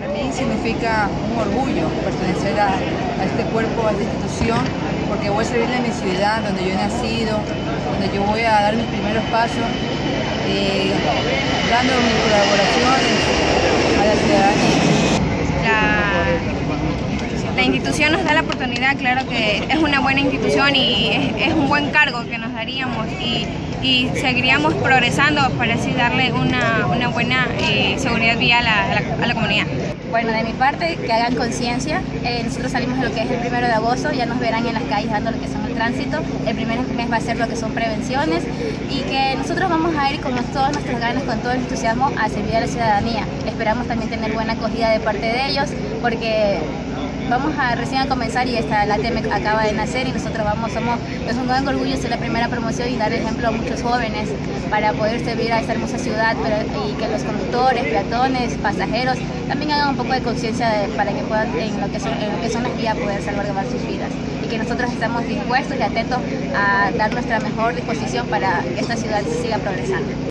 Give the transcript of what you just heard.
Para mí significa un orgullo pertenecer a, este cuerpo, a esta institución, porque voy a servir en mi ciudad, donde yo he nacido, donde yo voy a dar mis primeros pasos, eh, dando mis colaboraciones a la ciudadanía. La, institución nos da la oportunidad, claro que es una buena institución y es, un buen cargo que nos daríamos y, seguiríamos progresando para así darle una, buena eh, seguridad vial a la comunidad. Bueno, de mi parte, que hagan conciencia. Eh, nosotros salimos de lo que es el primero de agosto, ya nos verán en las calles dando lo que son el tránsito. El primer mes va a ser lo que son prevenciones y que nosotros vamos a ir con todas nuestras ganas, con todo el entusiasmo a servir a la ciudadanía. Esperamos también tener buena acogida de parte de ellos porque vamos a recién a comenzar y esta la TEMEC acaba de nacer y nosotros vamos, somos, es un gran orgullo ser la primera promoción y dar ejemplo a muchos jóvenes para poder servir a esta hermosa ciudad y que los conductores, peatones, pasajeros también hagan un poco de conciencia para que puedan en lo que son, en lo que son las vías poder salvaguardar sus vidas y que nosotros estamos dispuestos y atentos a dar nuestra mejor disposición para que esta ciudad siga progresando.